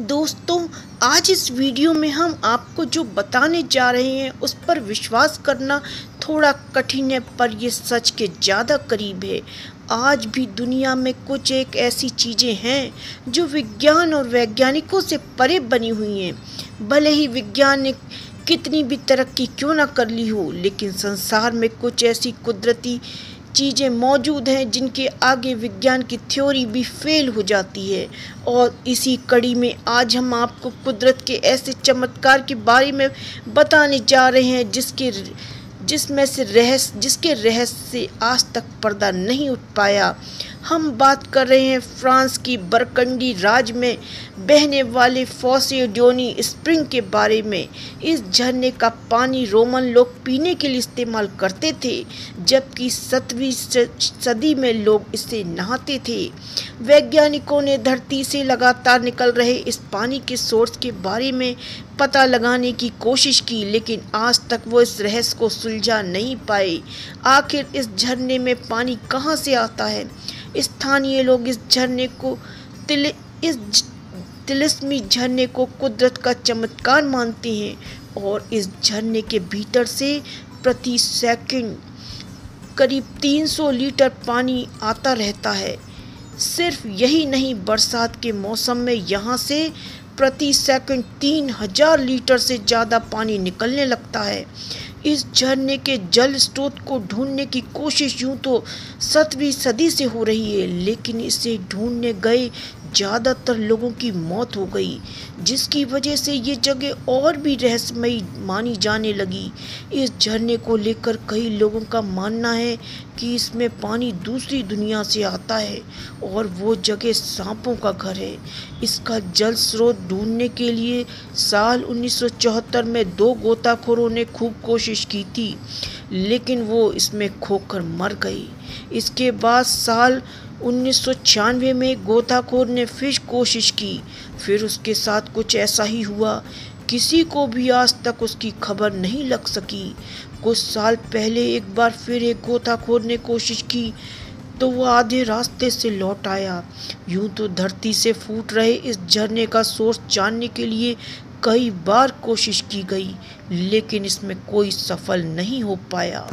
दोस्तों, आज इस वीडियो में हम आपको जो बताने जा रहे हैं, उस पर विश्वास करना थोड़ा कठिन है, पर यह सच के ज़्यादा करीब है। आज भी दुनिया में कुछ एक ऐसी चीज़ें हैं, जो विज्ञान और वैज्ञानिकों से परे बनी हुई हैं। भले ही विज्ञान ने कितनी भी तरक्की क्यों ना कर ली हो, लेकिन संसार में कुछ ऐसी कुदरती चीज़ें मौजूद हैं जिनके आगे विज्ञान की थ्योरी भी फेल हो जाती है। और इसी कड़ी में आज हम आपको कुदरत के ऐसे चमत्कार के बारे में बताने जा रहे हैं जिसके जिसमें से रहस्य, जिसके रहस्य से आज तक पर्दा नहीं उठ पाया। हम बात कर रहे हैं फ्रांस की बरकंडी राज में बहने वाले फॉसियोडोनी स्प्रिंग के बारे में। इस झरने का पानी रोमन लोग पीने के लिए इस्तेमाल करते थे, जबकि सतवीं सदी में लोग इसे नहाते थे। वैज्ञानिकों ने धरती से लगातार निकल रहे इस पानी के सोर्स के बारे में पता लगाने की कोशिश की, लेकिन आज तक वो इस रहस्य को सुलझा नहीं पाए। आखिर इस झरने में पानी कहाँ से आता है? स्थानीय लोग इस झरने को तिल, इस तिलस्मी झरने को कुदरत का चमत्कार मानते हैं और इस झरने के भीतर से प्रति सेकंड करीब 300 लीटर पानी आता रहता है। सिर्फ़ यही नहीं, बरसात के मौसम में यहाँ से प्रति सेकंड तीन हज़ार लीटर से ज़्यादा पानी निकलने लगता है। इस झरने के जल स्रोत को ढूँढने की कोशिश यूँ तो सतवीं सदी से हो रही है, लेकिन इसे ढूँढने गए ज़्यादातर लोगों की मौत हो गई, जिसकी वजह से ये जगह और भी रहस्यमयी मानी जाने लगी। इस झरने को लेकर कई लोगों का मानना है कि इसमें पानी दूसरी दुनिया से आता है और वो जगह सांपों का घर है। इसका जल स्रोत ढूँढने के लिए साल 1974 में दो गोताखोरों ने खूब कोशिश की थी, लेकिन वो इसमें खोकर मर गई। इसके बाद साल उन्नीस में गोताखोर ने फिर कोशिश की, फिर उसके साथ कुछ ऐसा ही हुआ। किसी को भी आज तक उसकी खबर नहीं लग सकी। कुछ साल पहले एक बार फिर एक गोताखोर ने कोशिश की तो वो आधे रास्ते से लौट आया। यूँ तो धरती से फूट रहे इस झरने का सोर्स जानने के लिए कई बार कोशिश की गई, लेकिन इसमें कोई सफल नहीं हो पाया।